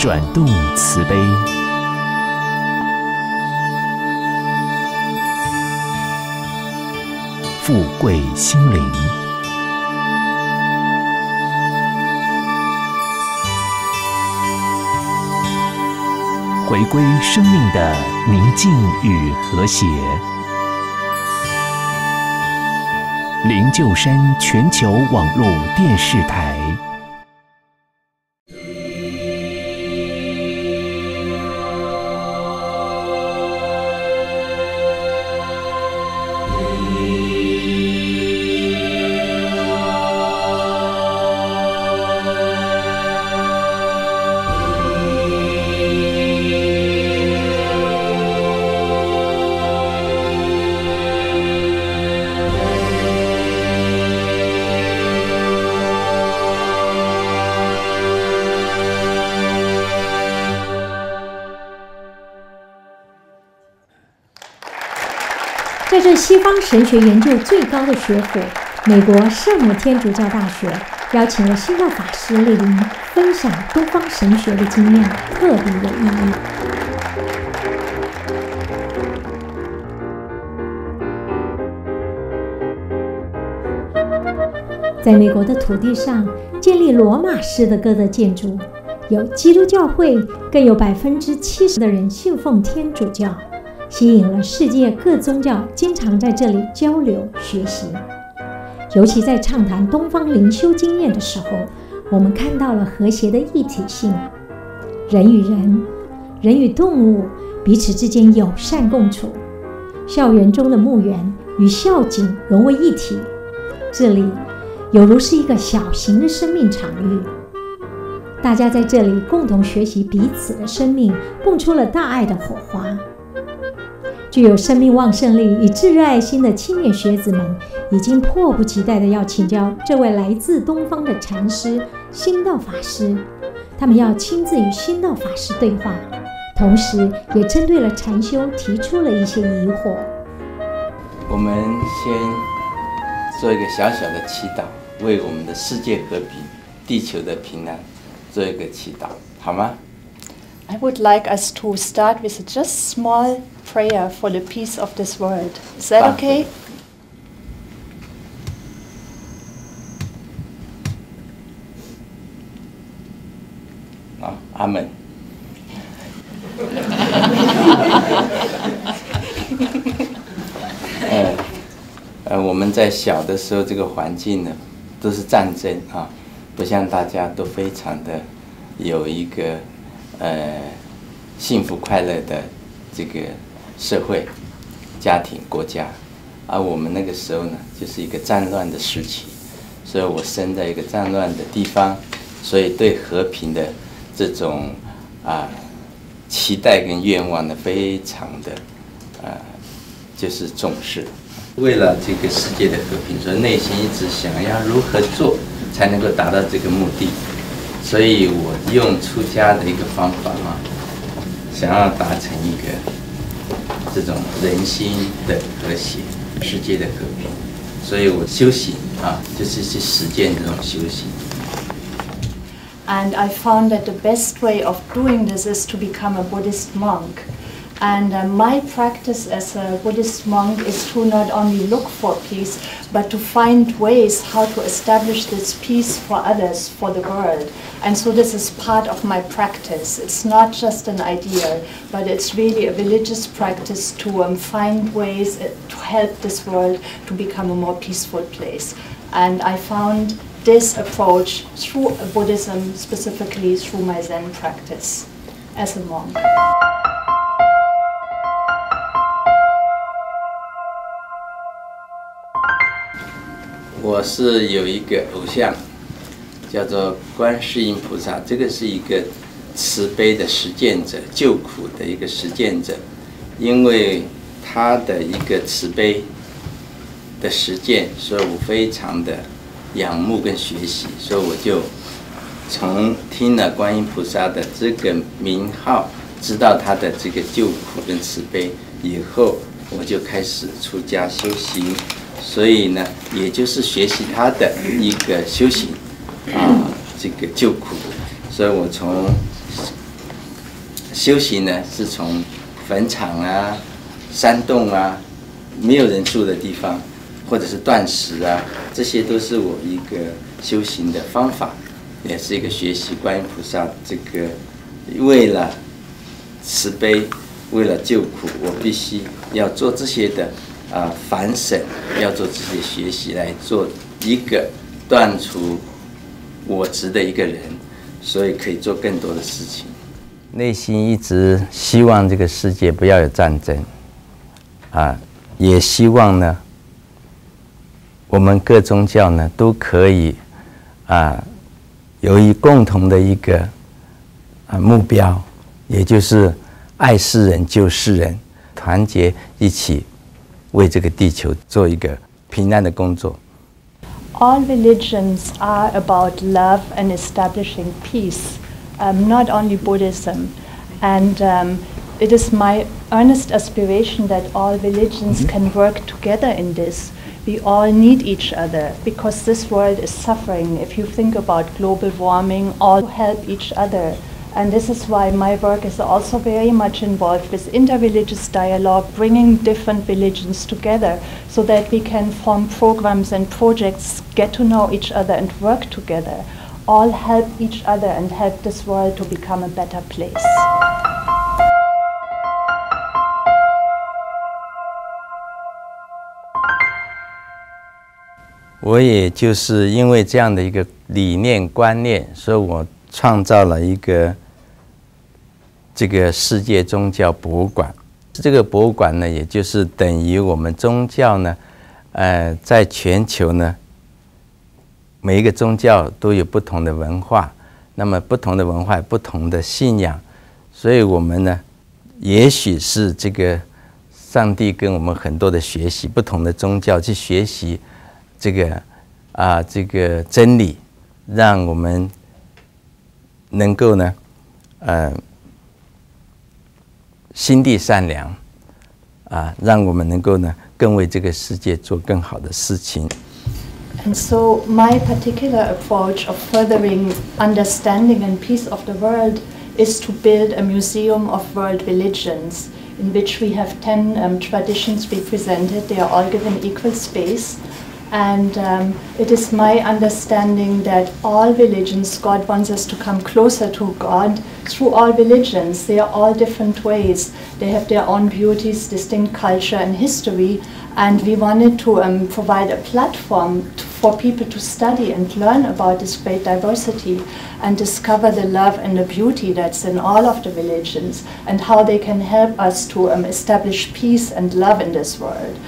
转动慈悲，富贵心灵，回归生命的宁静与和谐。灵鹫山全球网络电视台。西方神学研究最高的学府——美国圣母天主教大学，邀请了新道法师莅临，分享东方神学的经验，特别有意义。在美国的土地上建立罗马式的哥德建筑，有基督教会，更有百分之七十的人信奉天主教。吸引了世界各宗教经常在这里交流学习，尤其在畅谈东方灵修经验的时候，我们看到了和谐的一体性，人与人、人与动物彼此之间友善共处，校园中的墓园与校景融为一体，这里犹如是一个小型的生命场域，大家在这里共同学习彼此的生命，蹦出了大爱的火花。具有生命旺盛力与炙热爱心的青年学子们，已经迫不及待地要请教这位来自东方的禅师心道法师。他们要亲自与心道法师对话，同时也针对了禅修提出了一些疑惑。我们先做一个小小的祈祷，为我们的世界和平、地球的平安做一个祈祷，好吗？I would like us to start with just small. Prayer for the peace of this world. Is that okay? 啊，阿门。呃，呃，我们在小的时候，这个环境呢，都是战争啊，不像大家都非常的有一个呃幸福快乐的这个。社会、家庭、国家，而我们那个时候呢，就是一个战乱的时期，所以我生在一个战乱的地方，所以对和平的这种啊期待跟愿望呢，非常的啊就是重视。为了这个世界的和平，所以内心一直想要如何做才能够达到这个目的，所以我用出家的一个方法啊，想要达成一个。这种人心的和谐，世界的和平，所以我修行啊，就是去实践这种修行。And I found that the best way of doing this is to become a Buddhist monk. And uh, my practice as a Buddhist monk is to not only look for peace, but to find ways how to establish this peace for others, for the world. And so this is part of my practice. It's not just an idea, but it's really a religious practice to um, find ways uh, to help this world to become a more peaceful place. And I found this approach through Buddhism, specifically through my Zen practice as a monk. 我是有一个偶像，叫做观世音菩萨。这个是一个慈悲的实践者，救苦的一个实践者。因为他的一个慈悲的实践，所以我非常的仰慕跟学习。所以我就从听了观音菩萨的这个名号，知道他的这个救苦跟慈悲以后，我就开始出家修行。所以呢，也就是学习他的一个修行，啊，这个救苦。所以我从修行呢，是从坟场啊、山洞啊、没有人住的地方，或者是断食啊，这些都是我一个修行的方法，也是一个学习观音菩萨这个为了慈悲、为了救苦，我必须要做这些的啊反省，要做自己学习，来做一个断除我执的一个人，所以可以做更多的事情。内心一直希望这个世界不要有战争，啊，也希望呢，我们各宗教呢都可以啊，由于共同的一个啊目标，也就是爱世人、救世人，团结一起为这个地球做一个平安的工作。All religions are about love and establishing peace. um, not only Buddhism. And um, it is my earnest aspiration that all religions can work together in this. We all need each other because this world is suffering. If you think about global warming, all help each other. And this is why my work is also very much involved with interreligious dialogue, bringing different religions together so that we can form programs and projects, get to know each other, and work together all help each other and help this world to become a better place. 我也就是因为这样的一个理念观念，所以我创造了一个 这个世界宗教博物馆。这个博物馆呢，也就是等于我们宗教呢，呃，在全球呢。每一个宗教都有不同的文化，那么不同的文化、不同的信仰，所以我们呢，也许是这个上帝跟我们很多的学习，不同的宗教去学习这个啊这个真理，让我们能够呢，呃，心地善良啊，让我们能够呢，更为这个世界做更好的事情。And so, my particular approach of furthering understanding and peace of the world is to build a museum of world religions in which we have 10 um, traditions represented. They are all given equal space. And um, it is my understanding that all religions, God wants us to come closer to God through all religions. They are all different ways. They have their own beauties, distinct culture, and history. And we wanted to um, provide a platform to for people to study and learn about this great diversity and discover the love and the beauty that's in all of the religions and how they can help us to um, establish peace and love in this world.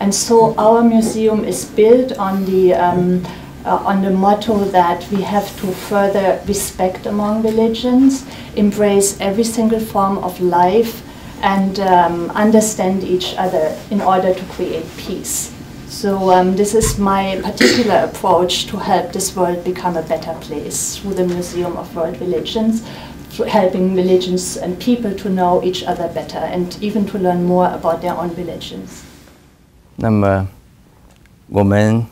And so our museum is built on the um, uh, on the motto that we have to further respect among religions, embrace every single form of life, and um, understand each other in order to create peace. So um, this is my particular approach to help this world become a better place through the Museum of World Religions, helping religions and people to know each other better and even to learn more about their own religions. 那么，我们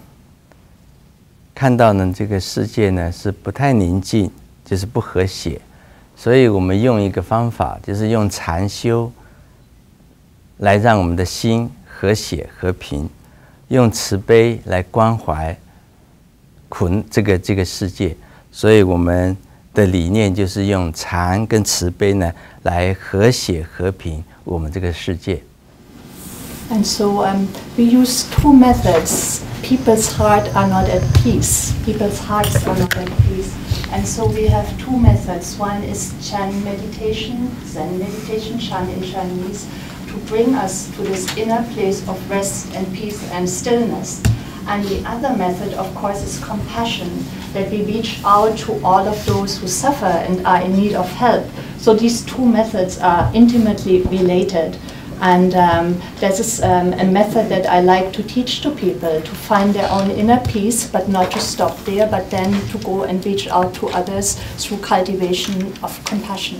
看到呢，这个世界呢是不太宁静，就是不和谐，所以我们用一个方法，就是用禅修来让我们的心和谐和平。用慈悲来关怀苦这个这个世界，所以我们的理念就是用禅跟慈悲呢来和谐和平我们这个世界。And so um, we use two methods. People's hearts are not at peace. People's hearts are not at peace. And so we have two methods. One is Chan meditation, Zen meditation, Chan in Chinese to bring us to this inner place of rest and peace and stillness. And the other method, of course, is compassion, that we reach out to all of those who suffer and are in need of help. So these two methods are intimately related. And um, that is um, a method that I like to teach to people to find their own inner peace, but not to stop there, but then to go and reach out to others through cultivation of compassion.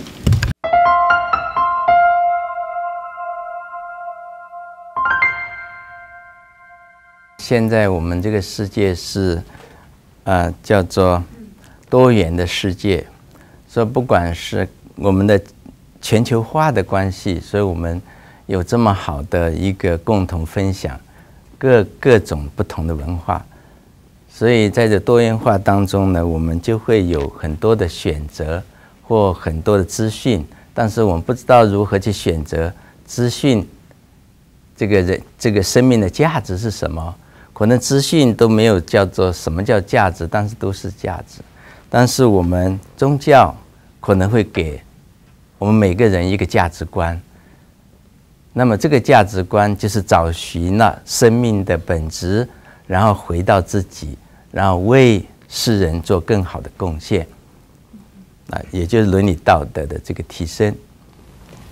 现在我们这个世界是，呃，叫做多元的世界，所以不管是我们的 全球化的关系，所以我们 有这么好的一个共同分享各各种不同的文化。所以在这多元化当中呢，我们就会有很多的选择或很多的资讯，但是我们不知道如何去选择资讯。这个人这个生命的价值是什么？可能资讯都没有叫做什么叫价值，但是都是价值。但是我们宗教可能会给我们每个人一个价值观。那么这个价值观就是找寻了生命的本质，然后回到自己，然后为世人做更好的贡献。啊，也就是伦理道德的这个提升。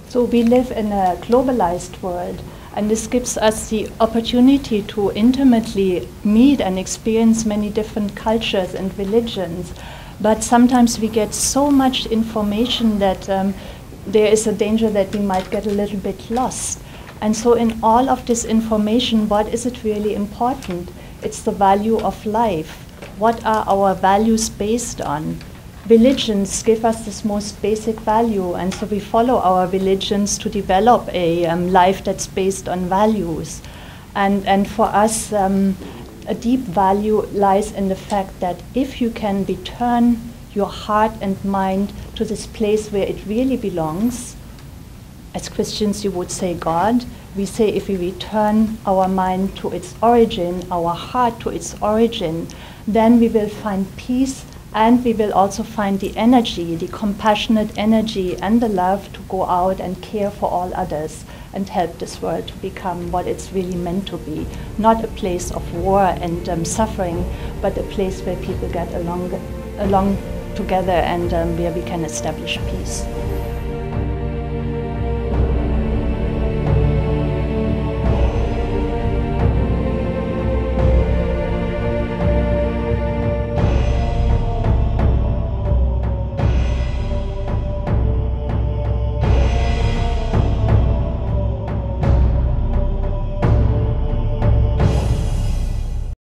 So we live in a globalized world. And this gives us the opportunity to intimately meet and experience many different cultures and religions. But sometimes we get so much information that um, there is a danger that we might get a little bit lost. And so, in all of this information, what is it really important? It's the value of life. What are our values based on? religions give us this most basic value, and so we follow our religions to develop a um, life that's based on values. And, and for us, um, a deep value lies in the fact that if you can return your heart and mind to this place where it really belongs, as Christians, you would say God. We say if we return our mind to its origin, our heart to its origin, then we will find peace and we will also find the energy, the compassionate energy, and the love to go out and care for all others and help this world to become what it's really meant to be. Not a place of war and um, suffering, but a place where people get along, along together and um, where we can establish peace.